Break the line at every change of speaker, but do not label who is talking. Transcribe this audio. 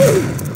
Woo!